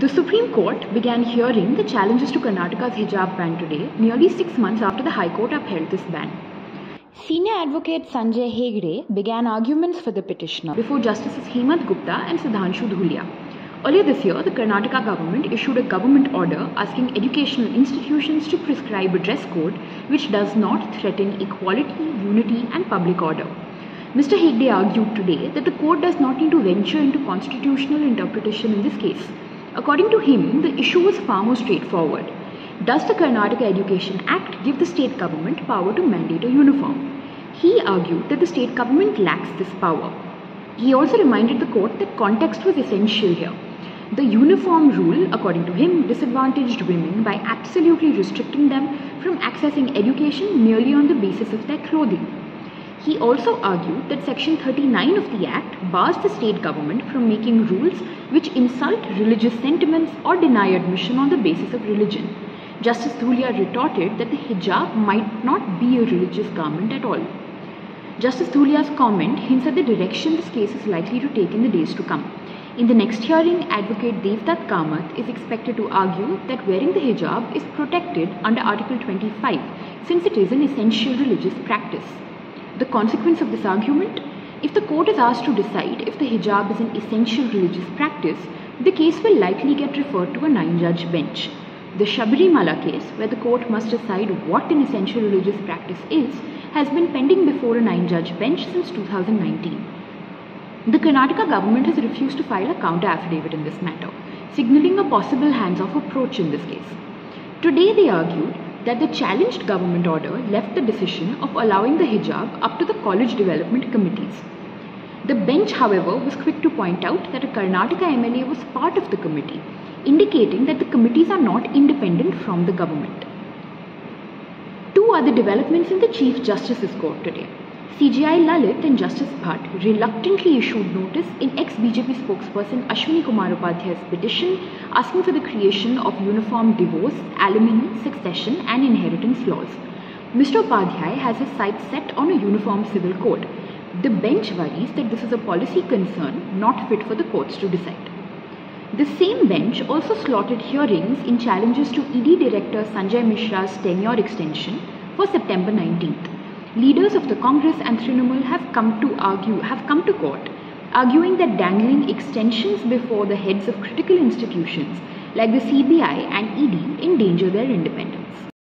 The Supreme Court began hearing the challenges to Karnataka's hijab ban today, nearly six months after the High Court upheld this ban. Senior advocate Sanjay Hegde began arguments for the petitioner before Justices Hemant Gupta and Sudhanshu Dhulia. Earlier this year, the Karnataka government issued a government order asking educational institutions to prescribe a dress code which does not threaten equality, unity, and public order. Mr. Hegde argued today that the court does not need to venture into constitutional interpretation in this case. According to him, the issue was far more straightforward. Does the Karnataka Education Act give the state government power to mandate a uniform? He argued that the state government lacks this power. He also reminded the court that context was essential here. The uniform rule, according to him, disadvantaged women by absolutely restricting them from accessing education merely on the basis of their clothing. He also argued that Section 39 of the Act bars the state government from making rules which insult religious sentiments or deny admission on the basis of religion. Justice Dhulia retorted that the hijab might not be a religious garment at all. Justice Dhulia's comment hints at the direction this case is likely to take in the days to come. In the next hearing, Advocate Devdutt Kamath is expected to argue that wearing the hijab is protected under Article 25 since it is an essential religious practice. The consequence of this argument? If the court is asked to decide if the hijab is an essential religious practice, the case will likely get referred to a nine judge bench. The Sabarimala case, where the court must decide what an essential religious practice is, has been pending before a nine judge bench since 2019. The Karnataka government has refused to file a counter affidavit in this matter, signaling a possible hands off approach in this case. Today, they argued that the challenged government order left the decision of allowing the hijab up to the college development committees. The bench, however, was quick to point out that a Karnataka MLA was part of the committee, indicating that the committees are not independent from the government. Two other developments in the Chief Justice's court today. CJI Lalit and Justice Bhat reluctantly issued notice in ex-BJP spokesperson Ashwini Kumar Upadhyay's petition asking for the creation of uniform divorce, alimony, succession and inheritance laws. Mr. Upadhyay has his sights set on a uniform civil code. The bench worries that this is a policy concern not fit for the courts to decide. The same bench also slotted hearings in challenges to ED Director Sanjay Mishra's tenure extension for September 19th. Leaders of the Congress and Trinamool have come to argue have come to court arguing that dangling extensions before the heads of critical institutions like the CBI and ED endanger their independence.